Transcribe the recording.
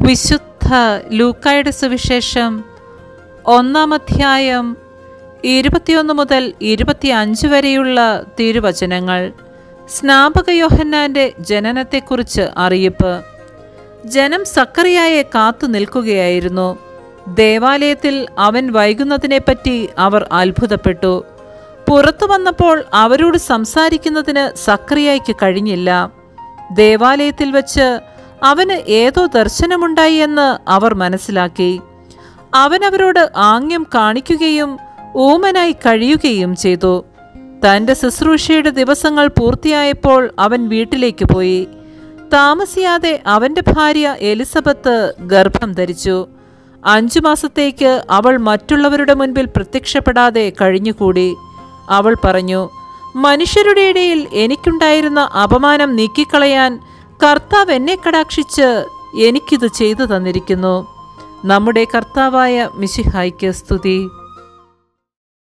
വിശുദ്ധ ലൂക്കായുടെ സുവിശേഷം ഒന്നാം അധ്യായം ഇരുപത്തിയൊന്ന് മുതൽ ഇരുപത്തിയഞ്ച് വരെയുള്ള തിരുവചനങ്ങൾ. സ്നാപക യോഹന്നാന്റെ ജനനത്തെക്കുറിച്ച് അറിയിപ്പ്. ജനം സക്കറിയായെ കാത്തു നിൽക്കുകയായിരുന്നു. ദേവാലയത്തിൽ അവൻ വൈകുന്നതിനെപ്പറ്റി അവർ അത്ഭുതപ്പെട്ടു. പുറത്തു വന്നപ്പോൾ അവരോട് സംസാരിക്കുന്നതിന് സക്രിയായ്ക്ക് കഴിഞ്ഞില്ല. ദേവാലയത്തിൽ വച്ച് അവന് ഏതോ ദർശനമുണ്ടായി എന്ന് അവർ മനസ്സിലാക്കി. അവനവരോട് ആംഗ്യം കാണിക്കുകയും ഊമനായി കഴിയുകയും ചെയ്തു. തന്റെ ശുശ്രൂഷയുടെ ദിവസങ്ങൾ പൂർത്തിയായപ്പോൾ അവൻ വീട്ടിലേക്ക് പോയി. താമസിയാതെ അവന്റെ ഭാര്യ എലിസബത്ത് ഗർഭം ധരിച്ചു. അഞ്ചു മാസത്തേക്ക് അവൾ മറ്റുള്ളവരുടെ മുൻപിൽ പ്രത്യക്ഷപ്പെടാതെ കഴിഞ്ഞുകൂടി. അവൾ പറഞ്ഞു മനുഷ്യരുടെ ഇടയിൽ എനിക്കുണ്ടായിരുന്ന അപമാനം നീക്കിക്കളയാൻ കർത്താവ് എന്നെ കടാക്ഷിച്ച് എനിക്കിത് ചെയ്തു തന്നിരിക്കുന്നു. നമ്മുടെ കർത്താവായ മിശിഹായ്ക്ക് സ്തുതി.